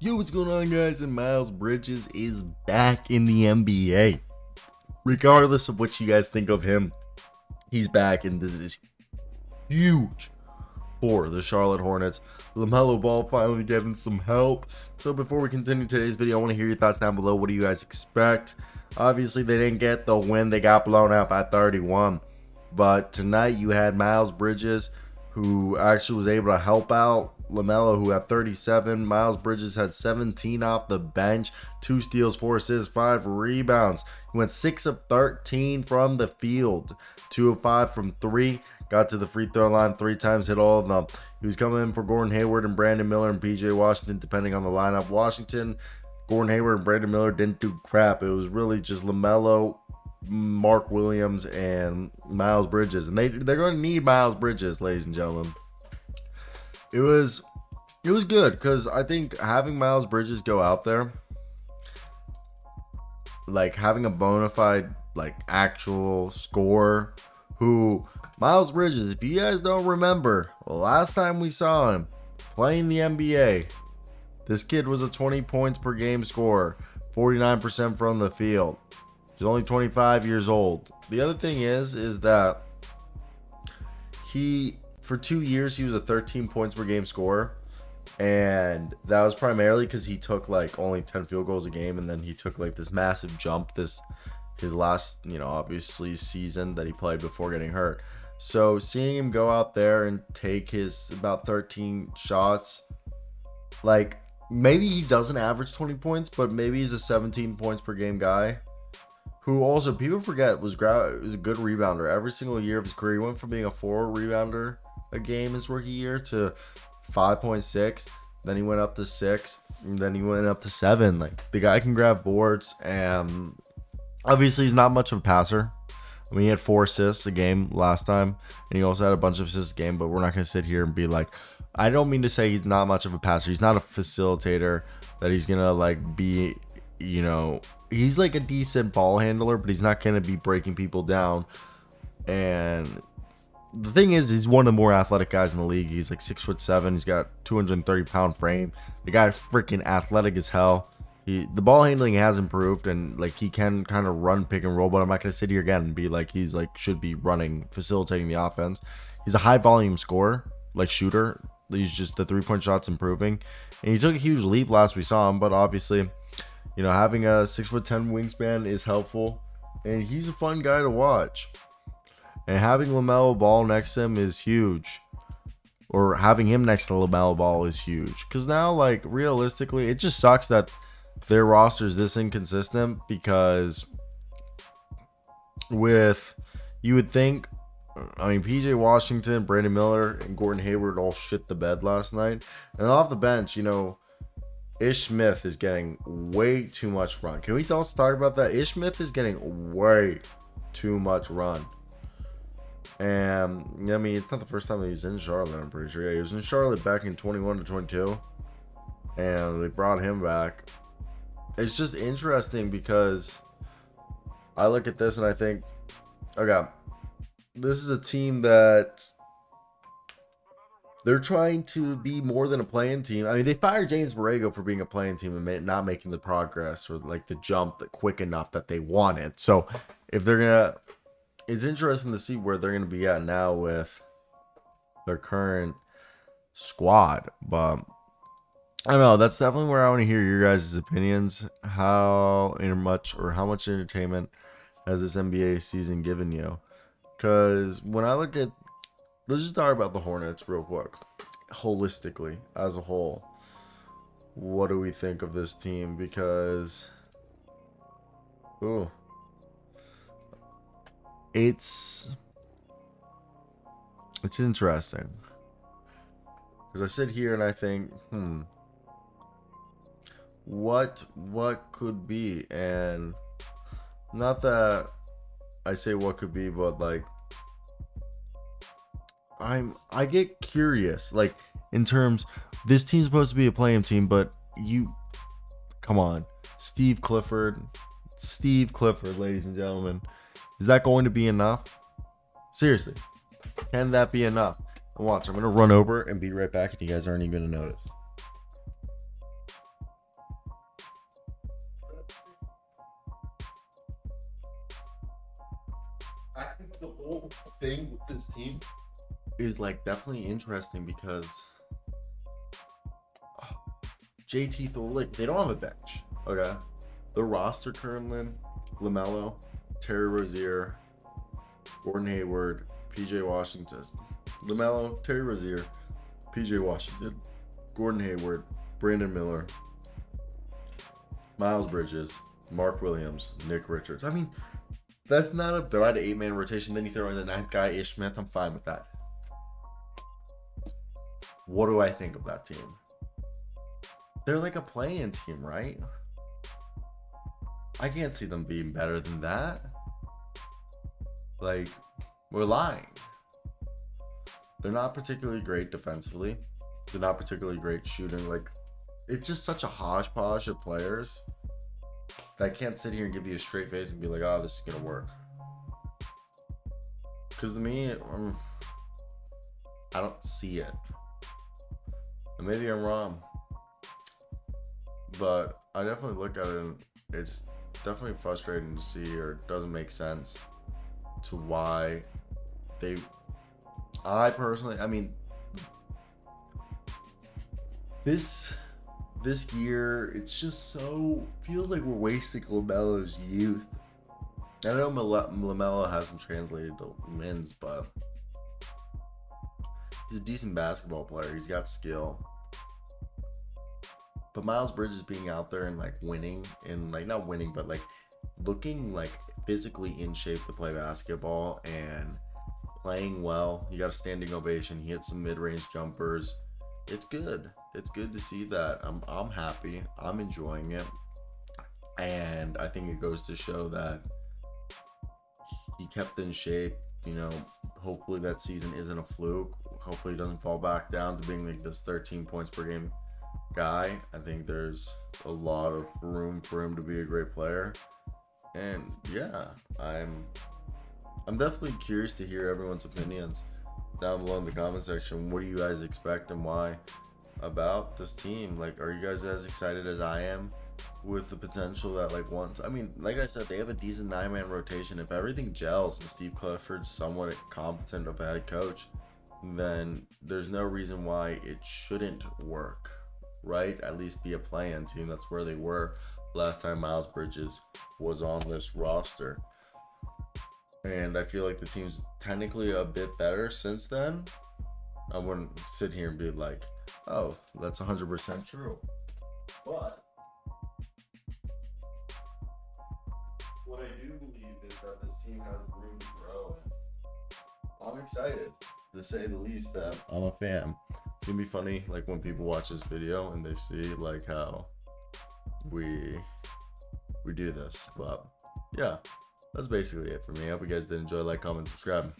Yo, what's going on, guys? And Miles Bridges is back in the NBA. Regardless of what you guys think of him, he's back, and this is huge for the Charlotte Hornets. LaMelo Ball finally getting some help. So, before we continue today's video, I want to hear your thoughts down below. What do you guys expect? Obviously, they didn't get the win, they got blown out by 31. But tonight, you had Miles Bridges, who actually was able to help out LaMelo, who had 37. Miles Bridges had 17 off the bench, two steals, four assists, five rebounds. He went 6 of 13 from the field, 2 of 5 from 3. Got to the free throw line three times, hit all of them. He was coming in for Gordon Hayward and Brandon Miller and PJ Washington, depending on the lineup. Washington, Gordon Hayward, and Brandon Miller didn't do crap. It was really just LaMelo, Mark Williams, and Miles Bridges. And they, they're going to need Miles Bridges, ladies and gentlemen it was it was good because I think having Miles Bridges go out there, like having a bona fide like actual score, who Miles Bridges, if you guys don't remember, last time we saw him playing the NBA, this kid was a 20 points per game scorer, 49% from the field. He's only 25 years old. The other thing is, is that he for two years he was a 13 points per game scorer and that was primarily because he took like only 10 field goals a game and then he took like this massive jump this his last you know obviously season that he played before getting hurt. So seeing him go out there and take his about 13 shots like maybe he doesn't average 20 points but maybe he's a 17 points per game guy who also people forget was gra- was a good rebounder. Every single year of his career he went from being a four rebounder a game his rookie year to 5.6. Then he went up to six. Then he went up to seven. Like the guy can grab boards, and obviously he's not much of a passer. I mean, he had four assists a game last time, and he also had a bunch of assists a game. But we're not gonna sit here and be like, I don't mean to say he's not much of a passer. He's not a facilitator that he's gonna like be. You know, he's like a decent ball handler, but he's not gonna be breaking people down. And the thing is, he's one of the more athletic guys in the league. He's like six foot seven. He's got 230 pound frame. The guy freaking athletic as hell. He, the ball handling has improved and like he can kind of run pick and roll, but I'm not gonna sit here again and be like he's like should be running, facilitating the offense. He's a high volume scorer, like shooter. He's just the three point shots improving, and he took a huge leap last we saw him. But obviously, you know, having a six foot ten wingspan is helpful, and he's a fun guy to watch. And having LaMelo Ball next to him is huge. Or having him next to LaMelo Ball is huge. Because now, like, realistically, it just sucks that their roster is this inconsistent because with, you would think, I mean, PJ Washington, Brandon Miller, and Gordon Hayward all shit the bed last night. And off the bench, you know, Ish Smith is getting way too much run. Can we also talk about that? Ish Smith is getting way too much run. And I mean, it's not the first time he's in Charlotte. I'm pretty sure. Yeah, he was in Charlotte back in 21 to 22, and they brought him back. It's just interesting because I look at this and I think, okay, this is a team that they're trying to be more than a play-in team. I mean, they fired James Borrego for being a play-in team and not making the progress or like the jump that quick enough that they wanted. So if they're gonna it's interesting to see where they're going to be at now with their current squad. But I don't know. That's definitely where I want to hear your guys' opinions. How much or how much entertainment has this NBA season given you? Because when I look at, let's just talk about the Hornets real quick, holistically as a whole. What do we think of this team? Because, ooh, it's it's interesting because I sit here and I think, hmm, what what could be, and not that I say what could be, but like I'm I get curious, like in terms this team's supposed to be a play-in team, but you come on, Steve Clifford, Steve Clifford, ladies and gentlemen. Is that going to be enough? Seriously, can that be enough? And watch, I'm going to run over and be right back, and you guys aren't even going to notice. I think the whole thing with this team is like definitely interesting because uh, oh, JT Thor, like they don't have a bench. Okay. The roster currently, LaMelo, Terry Rozier, Gordon Hayward, PJ Washington, LaMelo, Terry Rozier, PJ Washington, Gordon Hayward, Brandon Miller, Miles Bridges, Mark Williams, Nick Richards. I mean, that's not a bad eight man rotation. Then you throw in the ninth guy, Ish Smith. I'm fine with that. What do I think of that team? They're like a play in team, right? I can't see them being better than that. Like, we're lying. They're not particularly great defensively. They're not particularly great shooting. Like, it's just such a hodgepodge of players that I can't sit here and give you a straight face and be like, oh, this is going to work. Because to me, um, I don't see it. And maybe I'm wrong. But I definitely look at it and it's definitely frustrating to see or doesn't make sense to why they I personally I mean this this year it's just so feels like we're wasting LaMelo's youth. I know LaMelo hasn't translated to wins, but he's a decent basketball player. He's got skill. But Miles Bridges being out there and like winning and like not winning, but like looking like physically in shape to play basketball and playing well. He got a standing ovation. He hit some mid-range jumpers. It's good. It's good to see that. I'm I'm happy. I'm enjoying it. And I think it goes to show that he kept in shape. You know, hopefully that season isn't a fluke. Hopefully he doesn't fall back down to being like this 13 points per game guy. I think there's a lot of room for him to be a great player. And yeah, I'm I'm definitely curious to hear everyone's opinions down below in the comment section. What do you guys expect and why about this team? Like, are you guys as excited as I am with the potential that like once I mean, like I said, they have a decent nine man rotation. If everything gels and Steve Clifford's somewhat competent of a head coach, then there's no reason why it shouldn't work. Right? At least be a play-in team. That's where they were last time Miles Bridges was on this roster. And I feel like the team's technically a bit better since then. I wouldn't sit here and be like, oh, that's 100% true. But what I do believe is that this team has room to grow. I'm excited, to say the least, that I'm a fan. It's gonna be funny, like when people watch this video and they see like how we we do this. But yeah, that's basically it for me. Hope you guys did enjoy. Like, comment, subscribe.